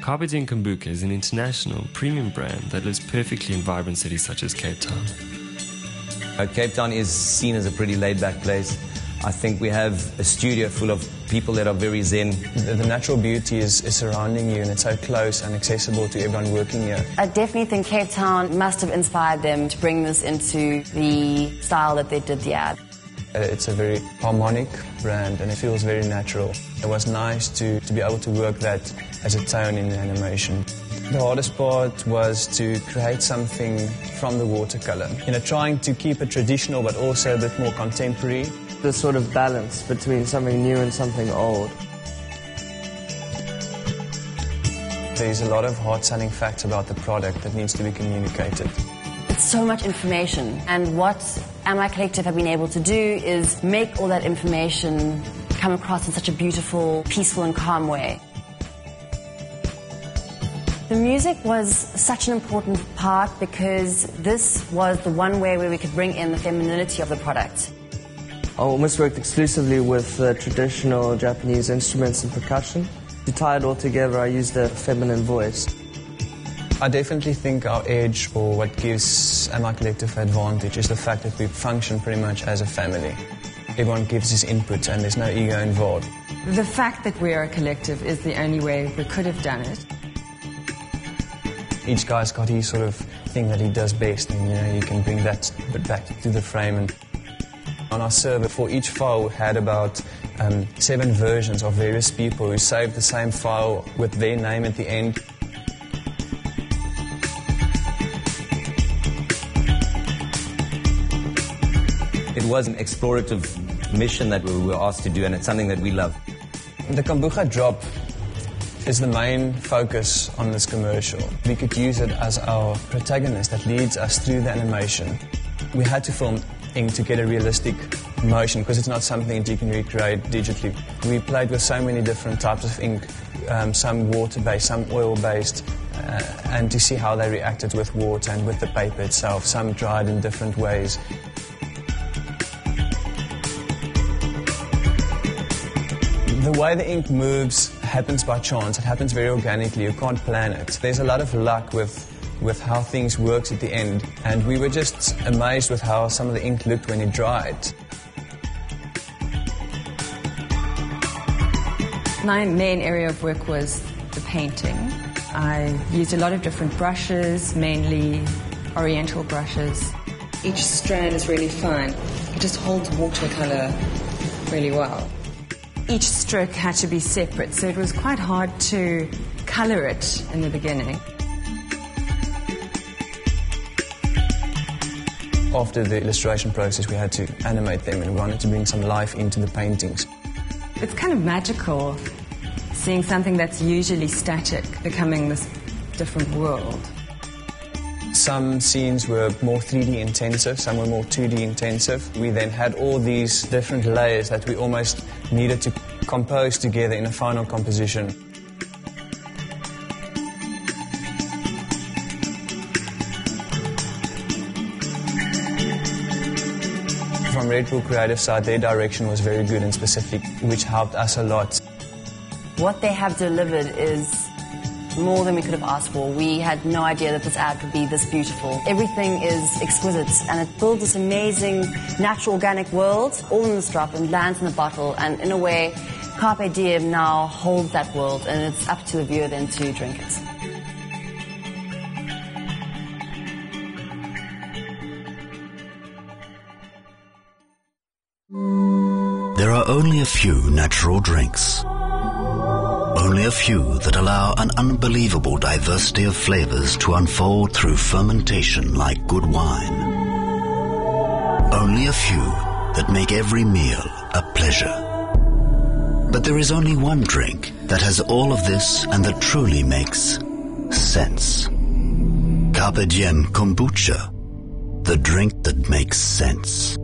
Carpe Diem Kombucha is an international premium brand that lives perfectly in vibrant cities such as Cape Town. Uh, Cape Town is seen as a pretty laid-back place. I think we have a studio full of people that are very zen. The, the natural beauty is, is, surrounding you and it's so close and accessible to everyone working here. I definitely think Cape Town must have inspired them to bring this into the style that they did the ad. Uh, it's a very harmonic brand and it feels very natural. It was nice to, to be able to work that as a tone in the animation. The hardest part was to create something from the watercolor. You know, trying to keep it traditional but also a bit more contemporary. The sort of balance between something new and something old. There's a lot of hard-selling facts about the product that needs to be communicated. It's so much information, and what Am I Collective have been able to do is make all that information come across in such a beautiful, peaceful, and calm way. The music was such an important part because this was the one way where we could bring in the femininity of the product. I almost worked exclusively with uh, traditional Japanese instruments and percussion. To tie it all together, I used a feminine voice. I definitely think our edge, or what gives Am I Collective advantage, is the fact that we function pretty much as a family. Everyone gives his input and there's no ego involved. The fact that we are a collective is the only way we could have done it each guy's got his sort of thing that he does best, and you know you can bring that back to the frame. And on our server, for each file, we had about um, seven versions of various people who saved the same file with their name at the end. It was an explorative mission that we were asked to do, and it's something that we love. The kombucha drop is the main focus on this commercial. We could use it as our protagonist that leads us through the animation. We had to film ink to get a realistic motion because it's not something that you can recreate digitally. We played with so many different types of ink, um, some water-based, some oil-based, uh, and to see how they reacted with water and with the paper itself. Some dried in different ways. The way the ink moves happens by chance. It happens very organically. You can't plan it. There's a lot of luck with with how things works at the end. And we were just amazed with how some of the ink looked when it dried. My main area of work was the painting. I used a lot of different brushes, mainly oriental brushes. Each strand is really fine. It just holds watercolor really well each stroke had to be separate, so it was quite hard to color it in the beginning. After the illustration process, we had to animate them and we wanted to bring some life into the paintings. It's kind of magical seeing something that's usually static becoming this different world. Some scenes were more 3D intensive, some were more 2D intensive. We then had all these different layers that we almost needed to compose together in a final composition. From Red Bull Creative side, their direction was very good and specific, which helped us a lot. What they have delivered is more than we could have asked for. We had no idea that this ad could be this beautiful. Everything is exquisite and it builds this amazing natural organic world all in this drop and lands in the bottle and in a way Carpe Diem now holds that world and it's up to the viewer then to drink it. There are only a few natural drinks only a few that allow an unbelievable diversity of flavors to unfold through fermentation like good wine. Only a few that make every meal a pleasure. But there is only one drink that has all of this and that truly makes sense. Carpe Diem Kombucha, the drink that makes sense.